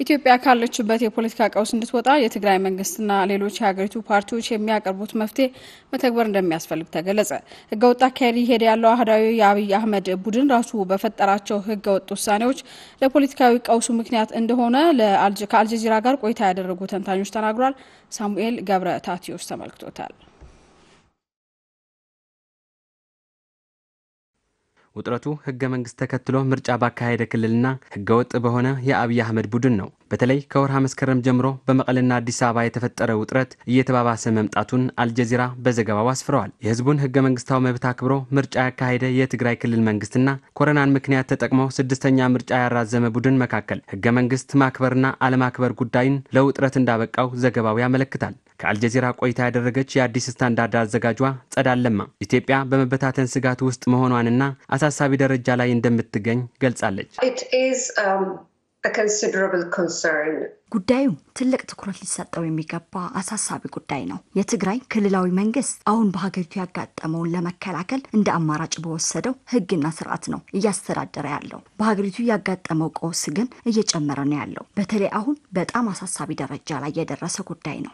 ኢትዮጵያ ካለችበት የፖለቲካ ቀውስ እንድትወጣ የትግራይ መንግስትና ሌሎች የሀገሪቱ ፓርቲዎች የሚያቀርቡት መፍትሄ መተግበር እንደሚያስፈልግ ተገለጸ። ህገወጥ አካሄድ እየሄደ ያለው አህዳዊ የአብይ አህመድ ቡድን ራሱ በፈጠራቸው ህገወጥ ውሳኔዎች ለፖለቲካዊ ቀውሱ ምክንያት እንደሆነ ከአልጀዚራ ጋር ቆይታ ያደረጉ ተንታኞች ተናግሯል። ሳሙኤል ገብረ ታቲዮስ ተመልክቶታል። ውጥረቱ ህገ መንግስት ተከትሎ ምርጫ ባካሄደ ክልልና ህገወጥ በሆነ የአብይ አህመድ ቡድን ነው። በተለይ ከወርሃ መስከረም ጀምሮ በመቀለና አዲስ አበባ የተፈጠረ ውጥረት እየተባባሰ መምጣቱን አልጀዚራ በዘገባው አስፍረዋል። የህዝቡን ህገ መንግስታዊ መብት አክብሮ ምርጫ ያካሄደ የትግራይ ክልል መንግስትና ኮረናን ምክንያት ተጠቅመው ስድስተኛ ምርጫ ያራዘመ ቡድን መካከል ህገ መንግስት ማክበርና አለማክበር ጉዳይን ለውጥረት እንዳበቃው ዘገባው ያመለክታል። ከአልጀዚራ ቆይታ ያደረገች የአዲስ ስታንዳርድ አዘጋጇ ጸዳል ለማ ኢትዮጵያ በመበታተን ስጋት ውስጥ መሆኗንና አሳሳቢ ደረጃ ላይ እንደምትገኝ ገልጻለች። a considerable concern ጉዳዩ ትልቅ ትኩረት ሊሰጠው የሚገባ አሳሳቢ ጉዳይ ነው። የትግራይ ክልላዊ መንግስት አሁን በሀገሪቱ ያጋጠመውን ለመከላከል እንደ አማራጭ በወሰደው ህግና ስርዓት ነው እያስተዳደረ ያለው። በሀገሪቱ ያጋጠመው ቀውስ ግን እየጨመረ ነው ያለው። በተለይ አሁን በጣም አሳሳቢ ደረጃ ላይ የደረሰ ጉዳይ ነው።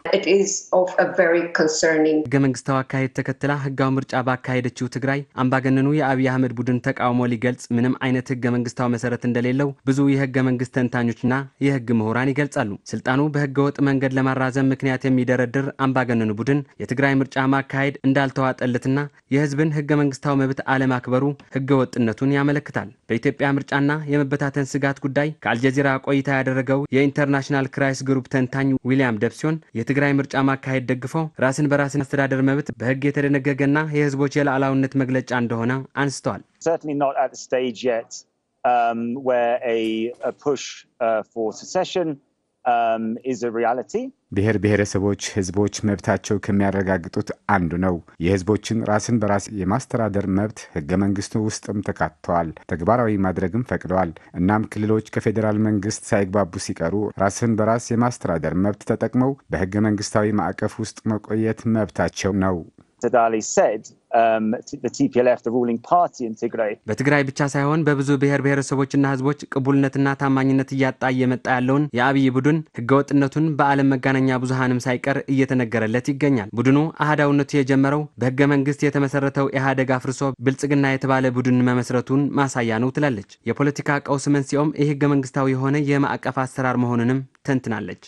ህገ መንግስታዊ አካሄድ ተከትላ ህጋዊ ምርጫ ባካሄደችው ትግራይ አምባገነኑ የአብይ አህመድ ቡድን ተቃውሞ ሊገልጽ ምንም አይነት ህገ መንግስታዊ መሰረት እንደሌለው ብዙ የህገ መንግስት ተንታኞችና የህግ ምሁራን ይገልጻሉ። ስልጣኑ በህገ ወጥ መንገድ ለማራዘም ምክንያት የሚደረድር አምባገነኑ ቡድን የትግራይ ምርጫ ማካሄድ እንዳልተዋጠለትና የህዝብን ህገ መንግስታዊ መብት አለማክበሩ ህገ ወጥነቱን ያመለክታል። በኢትዮጵያ ምርጫና የመበታተን ስጋት ጉዳይ ከአልጀዚራ ቆይታ ያደረገው የኢንተርናሽናል ክራይስ ግሩፕ ተንታኝ ዊሊያም ዴቪድሰን የትግራይ ምርጫ ማካሄድ ደግፈው ራስን በራስን አስተዳደር መብት በህግ የተደነገገና የህዝቦች የሉዓላዊነት መግለጫ እንደሆነ አንስተዋል። ብሔር ብሔረሰቦች ህዝቦች መብታቸው ከሚያረጋግጡት አንዱ ነው። የህዝቦችን ራስን በራስ የማስተዳደር መብት ህገ መንግስቱ ውስጥም ተካትተዋል። ተግባራዊ ማድረግም ፈቅደዋል። እናም ክልሎች ከፌዴራል መንግስት ሳይግባቡ ሲቀሩ ራስን በራስ የማስተዳደር መብት ተጠቅመው በህገ መንግስታዊ ማዕቀፍ ውስጥ መቆየት መብታቸው ነው። በትግራይ ብቻ ሳይሆን በብዙ ብሔር ብሔረሰቦችና ህዝቦች ቅቡልነትና ታማኝነት እያጣ እየመጣ ያለውን የአብይ ቡድን ህገወጥነቱን በዓለም መገናኛ ብዙሃንም ሳይቀር እየተነገረለት ይገኛል። ቡድኑ አህዳውነቱ የጀመረው በህገ መንግስት የተመሰረተው ኢህአዴግ አፍርሶ ብልጽግና የተባለ ቡድን መመስረቱን ማሳያ ነው ትላለች። የፖለቲካ ቀውስ መንስኤውም ይህ ህገ መንግስታዊ የሆነ የማዕቀፍ አሰራር መሆኑንም ተንትናለች።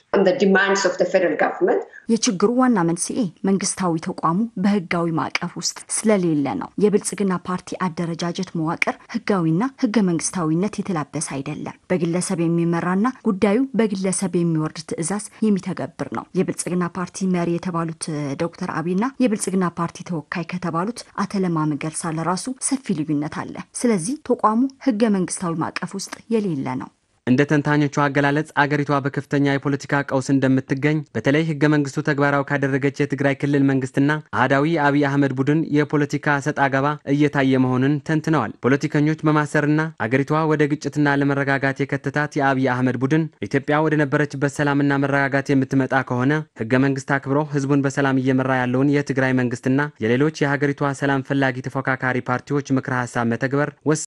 የችግሩ ዋና መንስኤ መንግስታዊ ተቋሙ በህጋዊ ማዕቀፍ ውስጥ ስለሌለ ነው። የብልጽግና ፓርቲ አደረጃጀት መዋቅር ህጋዊና ህገ መንግስታዊነት የተላበሰ አይደለም። በግለሰብ የሚመራና ጉዳዩ በግለሰብ የሚወርድ ትዕዛዝ የሚተገብር ነው። የብልጽግና ፓርቲ መሪ የተባሉት ዶክተር አብይና የብልጽግና ፓርቲ ተወካይ ከተባሉት አቶ ለማ መገርሳ ለራሱ ሰፊ ልዩነት አለ። ስለዚህ ተቋሙ ህገ መንግስታዊ ማዕቀፍ ውስጥ የሌለ ነው። እንደ ተንታኞቹ አገላለጽ አገሪቷ በከፍተኛ የፖለቲካ ቀውስ እንደምትገኝ በተለይ ህገ መንግስቱ ተግባራዊ ካደረገች የትግራይ ክልል መንግስትና አህዳዊ የአብይ አህመድ ቡድን የፖለቲካ ሰጥ አገባ እየታየ መሆኑን ተንትነዋል። ፖለቲከኞች በማሰርና አገሪቷ ወደ ግጭትና ለመረጋጋት የከተታት የአብይ አህመድ ቡድን ኢትዮጵያ ወደ ነበረችበት ሰላምና መረጋጋት የምትመጣ ከሆነ ህገ መንግስት አክብሮ ህዝቡን በሰላም እየመራ ያለውን የትግራይ መንግስትና የሌሎች የሀገሪቷ ሰላም ፈላጊ ተፎካካሪ ፓርቲዎች ምክረ ሀሳብ መተግበር